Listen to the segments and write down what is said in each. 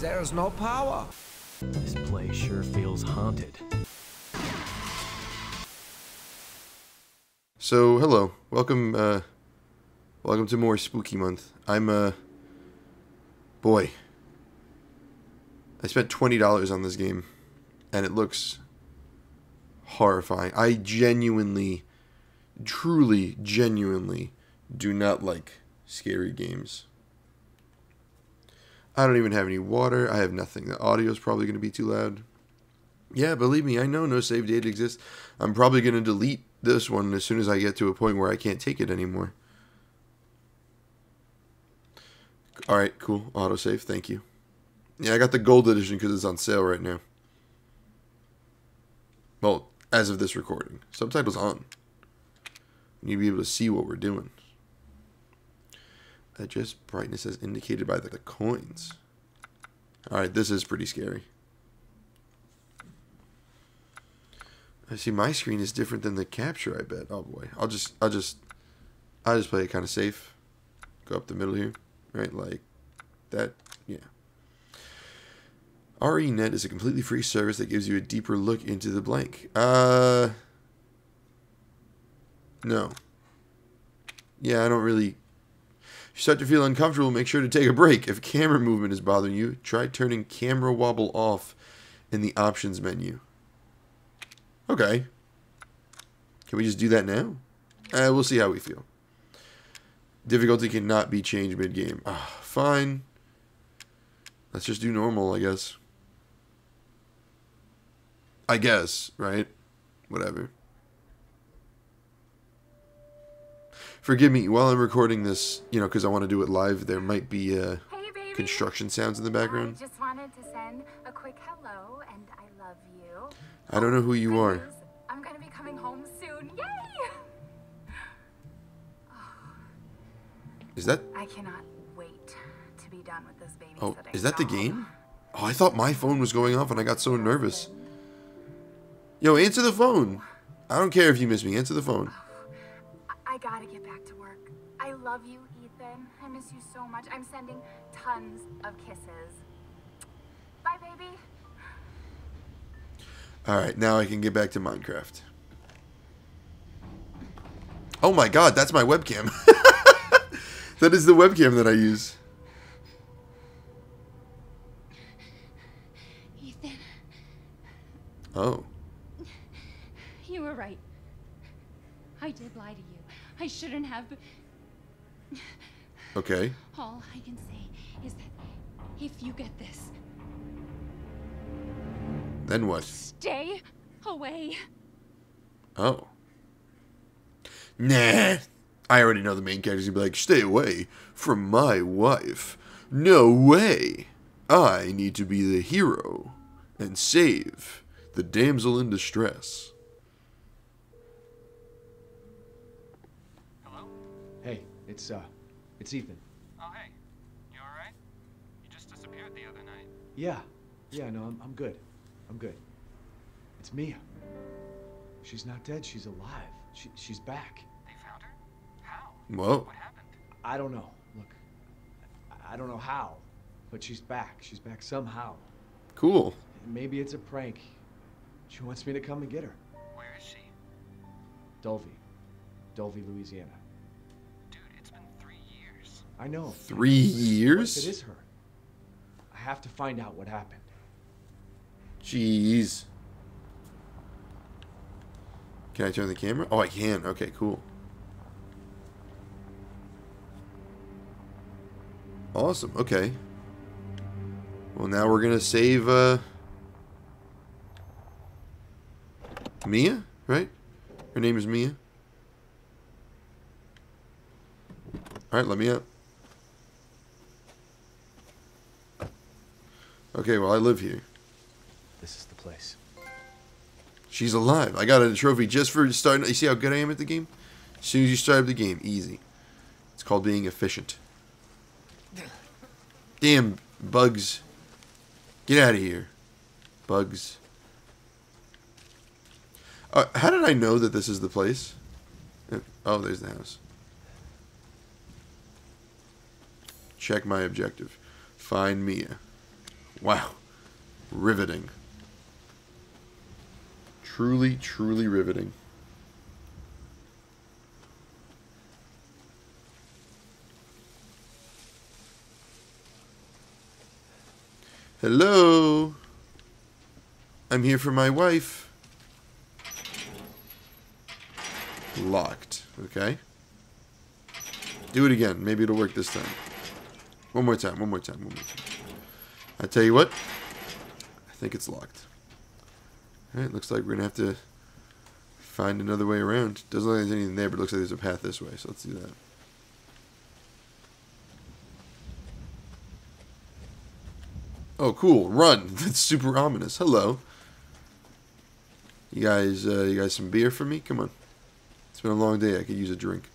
There's no power. This place sure feels haunted. So, hello. Welcome, uh, welcome to more Spooky Month. I'm, uh, boy. I spent $20 on this game, and it looks horrifying. I genuinely, truly, genuinely do not like scary games. I don't even have any water. I have nothing. The audio is probably going to be too loud. Yeah, believe me, I know no save data exists. I'm probably going to delete this one as soon as I get to a point where I can't take it anymore. Alright, cool. Autosave, thank you. Yeah, I got the gold edition because it's on sale right now. Well, as of this recording. Subtitles on. You need to be able to see what we're doing. Adjust brightness as indicated by the, coins. Alright, this is pretty scary. I see my screen is different than the capture, I bet. Oh boy. I'll just I'll just I'll just play it kinda safe. Go up the middle here. Right, like that. Yeah. RE.NET is a completely free service that gives you a deeper look into the blank. Uh No. Yeah, I don't really you start to feel uncomfortable, make sure to take a break. If camera movement is bothering you, try turning camera wobble off in the options menu. Okay. Can we just do that now? Uh, we'll see how we feel. Difficulty cannot be changed mid-game. Ah, fine. Let's just do normal, I guess. I guess, right? Whatever. Forgive me, while I'm recording this, you know, because I want to do it live, there might be uh, Hey, construction sounds in the background. I just wanted to send a quick hello and I love you. I don't know who you are. news, I'm gonna be coming home soon. Yay! Is that... I cannot wait to be done with this babysitting. Oh, is that the game? Oh, I thought my phone was going off and I got so nervous. Yo, answer the phone. I don't care if you miss me. Answer the phone. I gotta get back to work. I love you, Ethan. I miss you so much. I'm sending tons of kisses. Bye, baby. All right, now I can get back to Minecraft. Oh my god, that's my webcam. that is the webcam that I use. Ethan, Oh. you were right. I did lie to you. I shouldn't have. Okay. All I can say is that if you get this, Then what? stay away. Oh. Nah. I already know the main character's gonna be like, stay away from my wife. No way. I need to be the hero and save the damsel in distress. Hello? Hey, it's uh, it's Ethan. Oh, hey. You alright? You just disappeared the other night. Yeah, yeah, no, I'm, I'm good. I'm good. It's Mia. She's not dead. She's alive. She, she's back. They found her? How? Whoa. What happened? I don't know. Look, I, I don't know how, but she's back. She's back somehow. Cool. Maybe it's a prank. She wants me to come and get her. Where is she? Dulvey, Dulvey, Louisiana. I know. Three years? it is her? I have to find out what happened. Jeez. Can I turn the camera? Oh, I can. Okay, cool. Awesome. Okay. Well, now we're going to save, uh... Mia, right? Her name is Mia. Alright, let me out. Okay, well, I live here. This is the place. She's alive. I got a trophy just for starting. You see how good I am at the game? As soon as you start up the game, easy. It's called being efficient. Damn, bugs. Get out of here. Bugs. Uh, how did I know that this is the place? Uh, Oh, there's the house. Check my objective. Find Mia. Wow. Riveting. Truly, truly riveting. Hello. I'm here for my wife. Locked. Okay. Do it again. Maybe it'll work this time. One more time. One more time. One more time. I tell you what. I think it's locked. Alright, looks like we're going to have to find another way around. Doesn't look like there's anything there, but looks like there's a path this way. So let's do that. Oh, cool. Run. That's super ominous. Hello. You guys, uh, you guys some beer for me? Come on. It's been a long day. I could use a drink.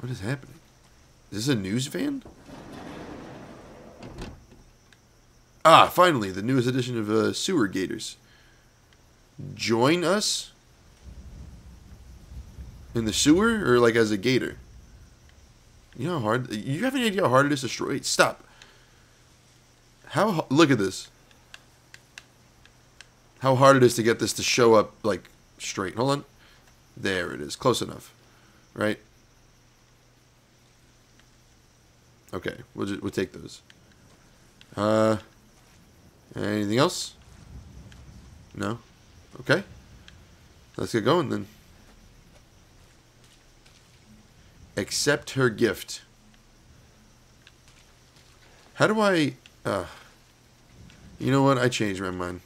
What is happening? Is this a news van? Ah, finally, the newest edition of uh, Sewer Gators. Join us in the sewer, or like as a gator. You know how hard? You have any idea how hard it is to destroy? Stop. How? Look at this. How hard it is to get this to show up like straight. Hold on. There it is. Close enough. Right? Okay, we'll just, we'll take those. Uh, anything else? No. Okay. Let's get going then. Accept her gift. How do I? Uh, you know what? I changed my mind.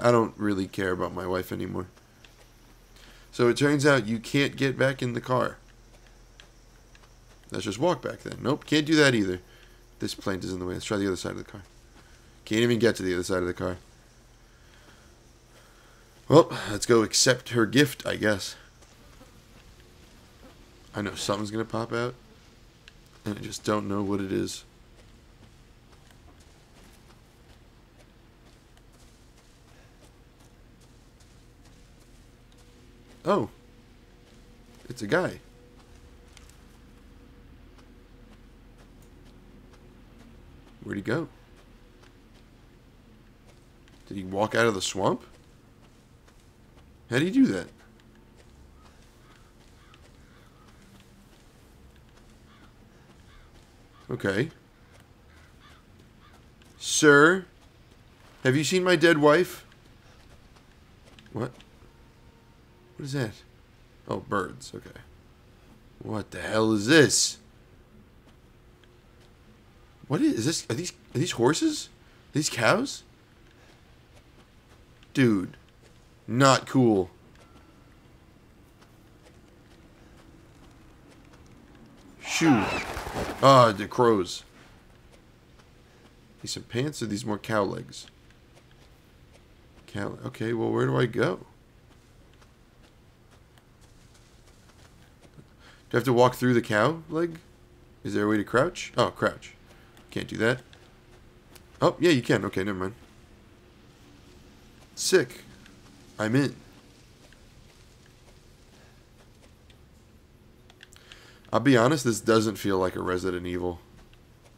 I don't really care about my wife anymore. So it turns out you can't get back in the car. Let's just walk back then. Nope, can't do that either. This plant is in the way. Let's try the other side of the car. Can't even get to the other side of the car. Well, let's go accept her gift, I guess. I know something's going to pop out. And I just don't know what it is. Oh. It's a guy. Where'd he go? Did he walk out of the swamp? How do you do that? Okay. Sir, have you seen my dead wife? What? What is that? Oh, birds. Okay. What the hell is this? What is, is this? Are these are these horses? Are these cows? Dude, not cool. Shoot. Ah, the crows. These some pants or these more cow legs? Cow. Okay, well, where do I go? Do I have to walk through the cow leg? Is there a way to crouch? Oh, crouch. Can't do that. Oh, yeah, you can. Okay, never mind. Sick. I'm in. I'll be honest, this doesn't feel like a Resident Evil.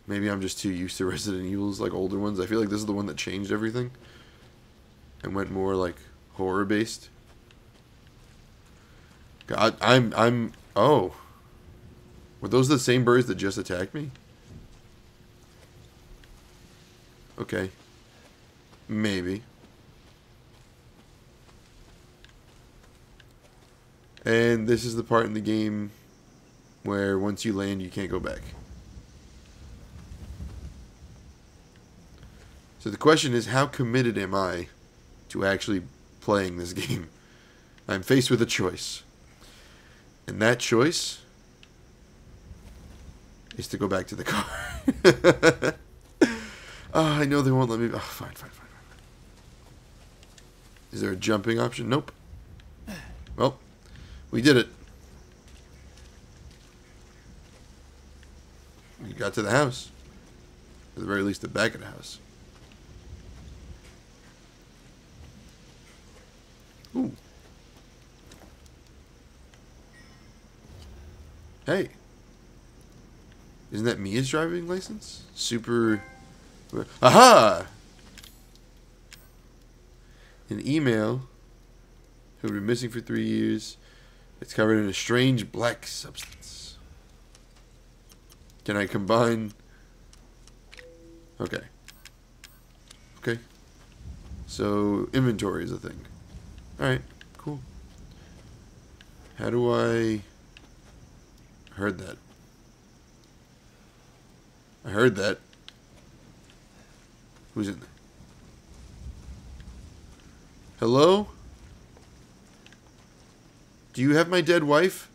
Maybe I'm just too used to Resident Evils, like older ones. I feel like this is the one that changed everything. And went more like horror based. God, I'm I'm oh. Were those the same birds that just attacked me? Okay. Maybe. And this is the part in the game where once you land, you can't go back. So the question is, how committed am I to actually playing this game? I'm faced with a choice. And that choice is to go back to the car. oh, I know they won't let me. Oh, fine, fine, fine, fine. Is there a jumping option? Nope. Well, we did it. We got to the house. At the very least, the back of the house. Ooh. Hey. Isn't that Mia's driving license? Super. Aha! An email. Who had been missing for three years. It's covered in a strange black substance. Can I combine? Okay. Okay. So inventory is a thing. All right. Cool. How do I? Heard that. I heard that. Who's in there? Hello? Do you have my dead wife?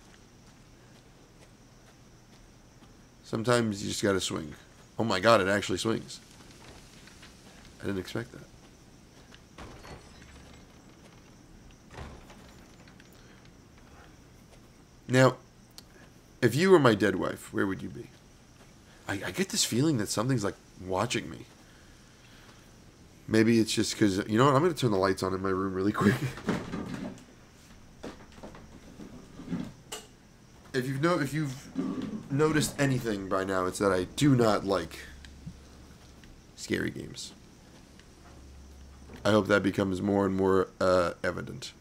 Sometimes you just gotta swing. Oh my god, it actually swings. I didn't expect that. Now, if you were my dead wife, where would you be? I, I get this feeling that something's like watching me. Maybe it's just because you know what? I'm gonna turn the lights on in my room really quick. if you've no, if you've noticed anything by now, it's that I do not like scary games. I hope that becomes more and more uh, evident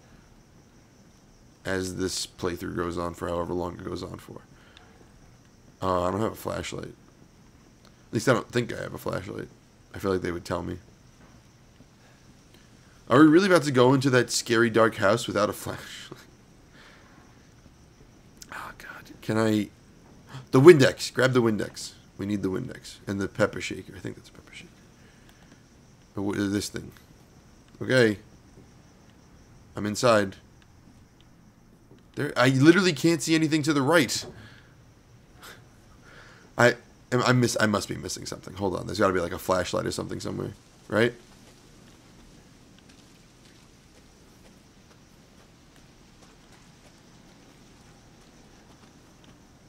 as this playthrough goes on for however long it goes on for. Uh, I don't have a flashlight. At least I don't think I have a flashlight. I feel like they would tell me. Are we really about to go into that scary dark house without a flashlight? Can I The Windex. Grab the Windex. We need the Windex. And the pepper shaker. I think that's a pepper shaker. Or this thing? Okay. I'm inside. There I literally can't see anything to the right. I I miss I must be missing something. Hold on. There's got to be like a flashlight or something somewhere, right?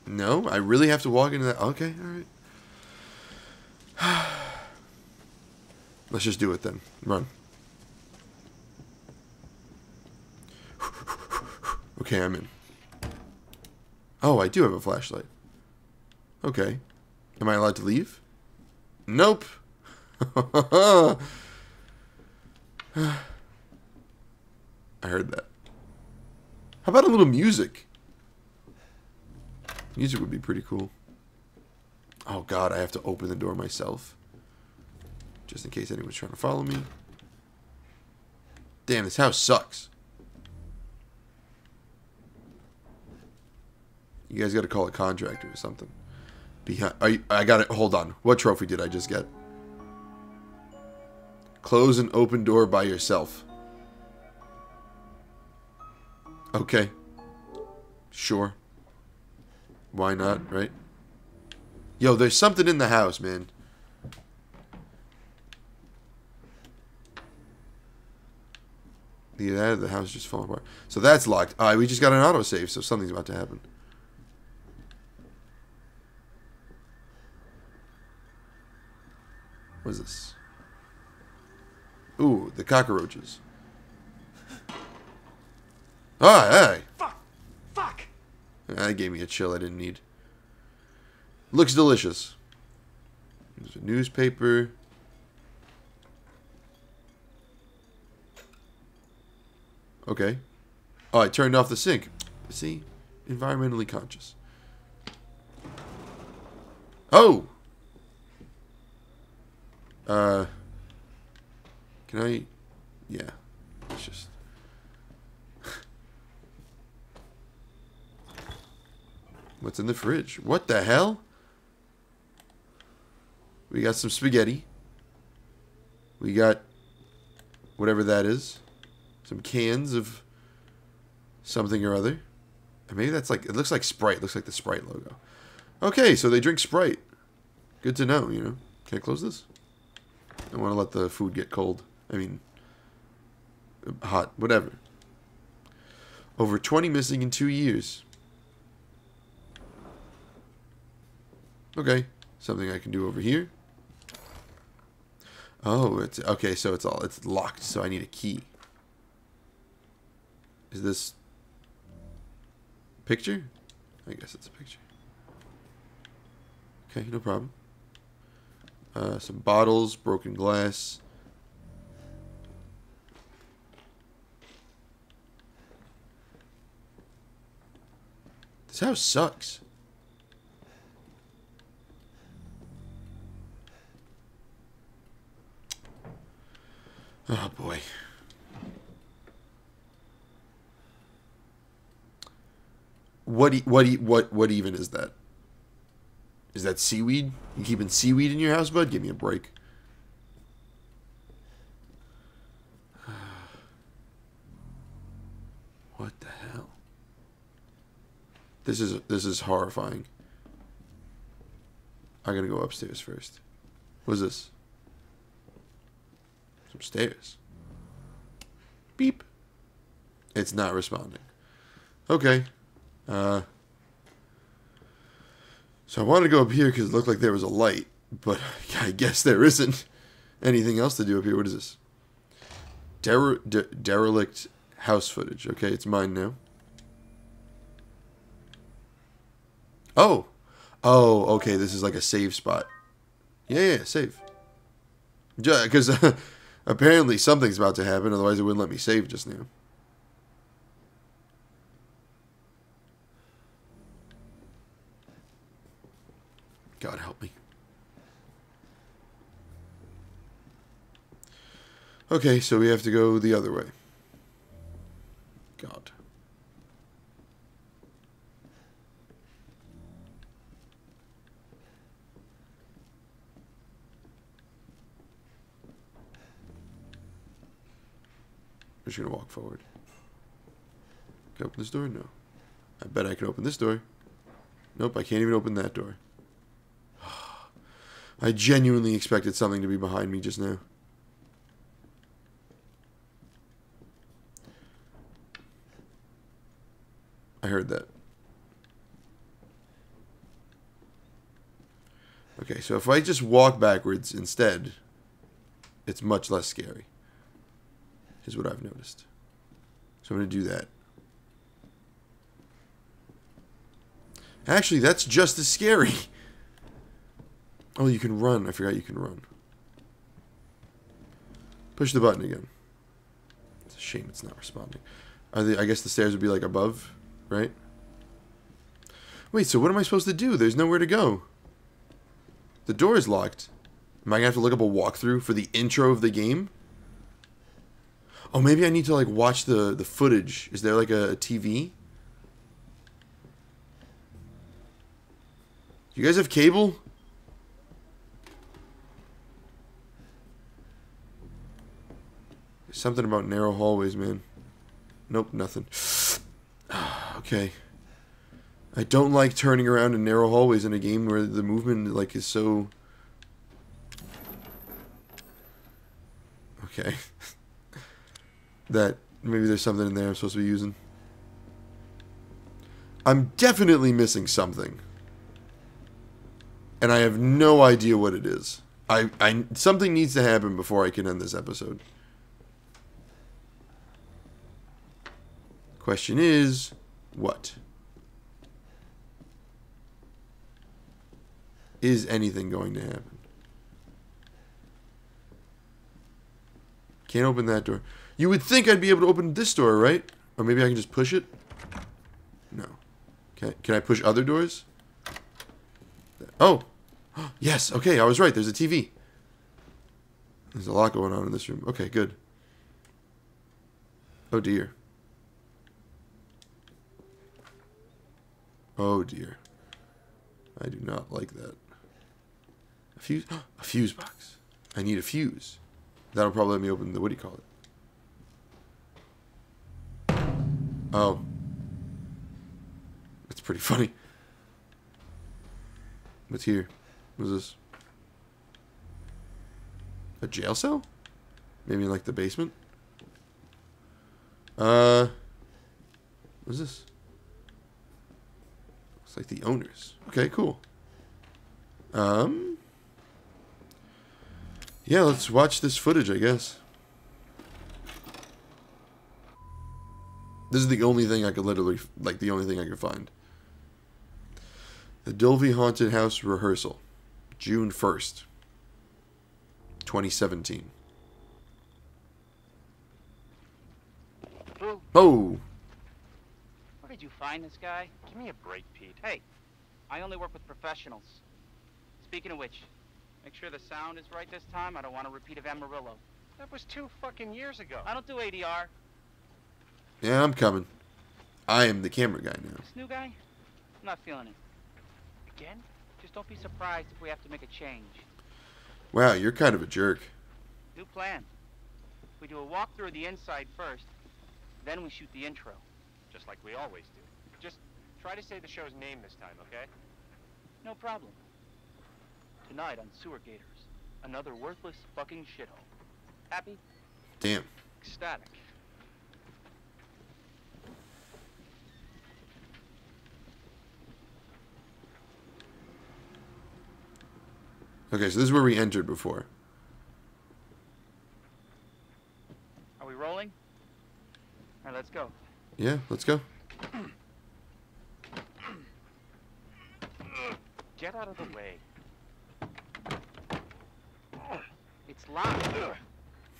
No, I really have to walk into that. Okay, all right. Let's just do it then. Run. Okay, I'm in. Oh, I do have a flashlight. Okay. Am I allowed to leave? Nope. I heard that. How about a little music? Music would be pretty cool. Oh god, I have to open the door myself. Just in case anyone's trying to follow me. Damn, this house sucks. You guys got to call a contractor or something. Behind, I, I got it. Hold on. What trophy did I just get? Close an open door by yourself. Okay. Sure. Why not, right? Yo, there's something in the house, man. Either that or the house just falling apart. So that's locked. Alright, we just got an autosave, so something's about to happen. What is this? Ooh, the cockroaches. Ah, hey. That gave me a chill I didn't need. Looks delicious. There's a newspaper. Okay. Oh, I turned off the sink. See? Environmentally conscious. Oh! Uh. Can I. Yeah. It's just. What's in the fridge? What the hell? We got some spaghetti. We got whatever that is. Some cans of something or other. And maybe that's like, it looks like Sprite. It looks like the Sprite logo. Okay, so they drink Sprite. Good to know, you know. Can I close this? I want to let the food get cold. I mean, hot, whatever. Over 20 missing in two years. Okay, something I can do over here. Oh, it's okay. So it's all it's locked. So I need a key. Is this picture? I guess it's a picture. Okay, no problem. Uh, some bottles, broken glass. This house sucks. Oh boy. What what what what even is that? Is that seaweed? You keeping seaweed in your house, bud? Give me a break. What the hell? This is this is horrifying. I gotta go upstairs first. What's this? Some stairs. Beep. It's not responding. Okay. Uh. So I wanted to go up here because it looked like there was a light, but I guess there isn't anything else to do up here. What is this? Dere- de- derelict house footage. Okay, it's mine now. Oh. Oh, okay, this is like a save spot. Yeah, yeah, save. Because apparently something's about to happen, otherwise it wouldn't let me save just now. God help me. Okay, so we have to go the other way. God. I'm just gonna walk forward. Can I open this door? No. I bet I can open this door. Nope, I can't even open that door. I genuinely expected something to be behind me just now. I heard that. Okay, so if I just walk backwards instead, it's much less scary. Is what I've noticed. So I'm going to do that. Actually, that's just as scary. Oh, you can run. I forgot you can run. Push the button again. It's a shame it's not responding. They, I guess the stairs would be like above, right? Wait, so what am I supposed to do? There's nowhere to go. The door is locked. Am I gonna have to look up a walkthrough for the intro of the game? Oh, maybe I need to like watch the the footage. Is there like a, a TV? You guys have cable? Something about narrow hallways, man. Nope, nothing. okay. I don't like turning around in narrow hallways in a game where the movement like is so Okay. That maybe there's something in there I'm supposed to be using. I'm definitely missing something. And I have no idea what it is. I, I something needs to happen before I can end this episode. Question is, what? Is anything going to happen? Can't open that door. You would think I'd be able to open this door, right? Or maybe I can just push it? No. Can, can I push other doors? Oh! Yes, okay, I was right. There's a TV. There's a lot going on in this room. Okay, good. Oh dear. Oh dear. I do not like that. A fuse? A fuse box. I need a fuse. That'll probably let me open the, what do you call it? Oh. it's pretty funny. What's here? What's this? A jail cell? Maybe like the basement? Uh. What's this? Looks like the owners. Okay, cool. Um. Yeah, let's watch this footage, I guess. This is the only thing I could literally, like, the only thing I could find. The Dulvey Haunted House Rehearsal. June 1st, 2017. Boo, Oh, where did you find this guy? Give me a break, Pete. Hey, I only work with professionals. Speaking of which, make sure the sound is right this time. I don't want a repeat of Amarillo. That was two fucking years ago. I don't do ADR. Yeah, I'm coming. I am the camera guy now. This new guy, I'm not feeling it. Again? Just don't be surprised if we have to make a change. Wow, you're kind of a jerk. New plan. We do a walkthrough of the inside first, then we shoot the intro. Just like we always do. Just try to say the show's name this time, okay? No problem. Tonight on Sewer Gators, another worthless fucking shithole. Happy? Damn. Ecstatic. Okay, so this is where we entered before. Are we rolling? Alright, let's go. Yeah, let's go. Get out of the way. It's locked.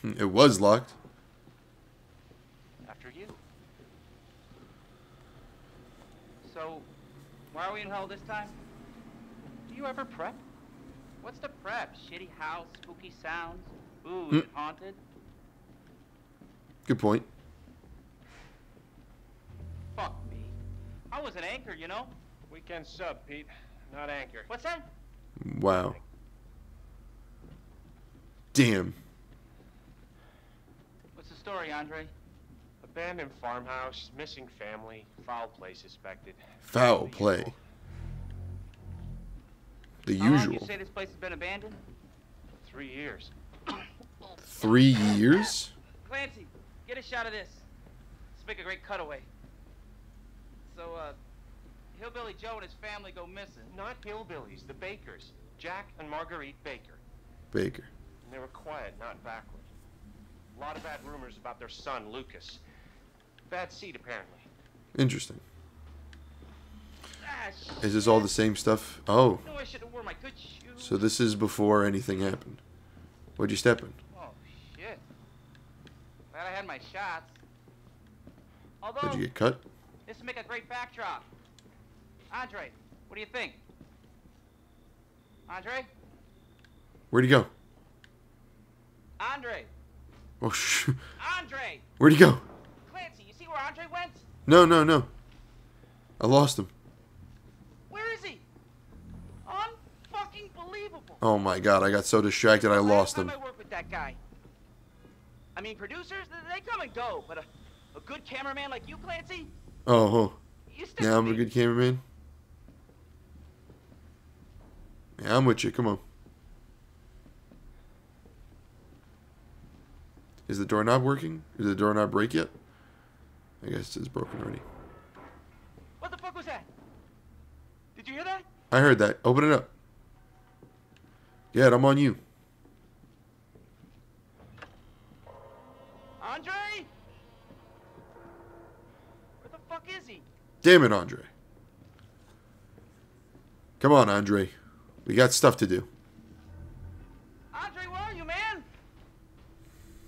It was locked. After you. So, why are we in hell this time? Do you ever prep? What's the prep? Shitty house, spooky sounds? Ooh, hmm. is it haunted? Good point. Fuck me. I was an anchor, you know? Weekend sub, Pete. Not anchor. What's that? Wow. Damn. What's the story, Andre? Abandoned farmhouse, missing family, foul play suspected. Foul The play. Usual. The How long usual. you say this place has been abandoned? Three years. Three years? Clancy, get a shot of this. Let's make a great cutaway. So, uh, Hillbilly Joe and his family go missing. Not hillbillies, the Bakers. Jack and Marguerite Baker. Baker. And they were quiet, not backward. A lot of bad rumors about their son, Lucas. Bad seed, apparently. Interesting. Is this all the same stuff? Oh, No, I should have worn my good shoes. so this is before anything happened. What'd you step in? Oh, shit. Glad I had my shots. Although, Did you get cut? this would make a great backdrop. Andre, what do you think? Andre? Where'd he go? Andre! Oh, sh- Andre! Where'd he go? Clancy, you see where Andre went? No, no, no. I lost him. Where is he? Unfucking believable. Oh my god, I got so distracted I lost him. I worked with that guy. I mean, producers, they come and go, but a, a good cameraman like you, Clancy, Oh, stick Now I'm a good cameraman. Yeah, I'm with you. Come on. Is the doorknob working? Is the doorknob break yet? I guess it's broken already. What the fuck was that? Did you hear that? I heard that. Open it up. Yeah, I'm on you. Andre? Where the fuck is he? Damn it, Andre. Come on, Andre. We got stuff to do. Andre, where are you, man?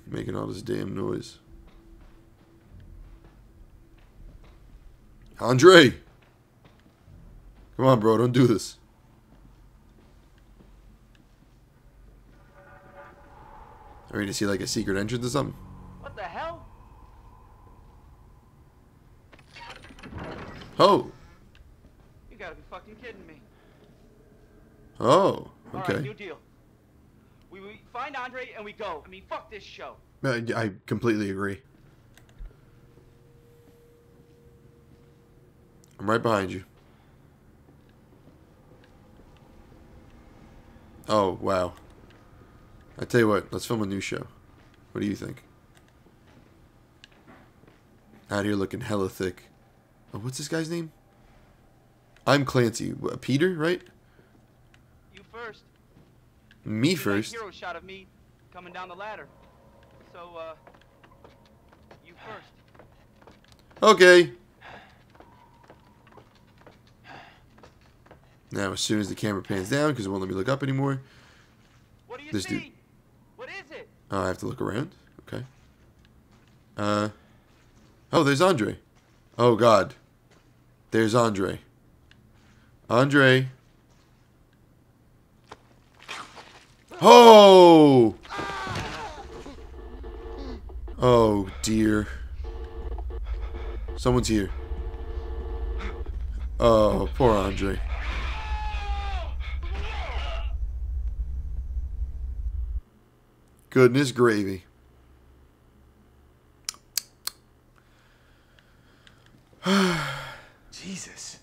Making all this damn noise. Andre! Come on, bro. Don't do this. I mean, is he like a secret entrance or something? What the hell? Oh. You gotta be fucking kidding me. Oh. okay. All right, new deal. We, we find Andre and we go. I mean, fuck this show. I, I completely agree. I'm right behind you. Oh, wow. I tell you what, let's film a new show. What do you think? Out here looking hella thick. Oh, what's this guy's name? I'm Clancy. Peter, right? You first. Me first. Hero shot of me coming down the ladder. So, uh, you first. Okay. Now, as soon as the camera pans down, because it won't let me look up anymore, What do you This see? dude. Uh, I have to look around. Okay. Uh. Oh, there's Andre. Oh God. There's Andre. Andre. Oh. Oh dear. Someone's here. Oh, poor Andre. Goodness gravy. Jesus.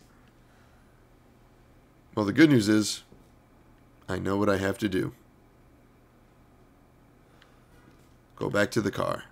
Well, the good news is, I know what I have to do. Go back to the car.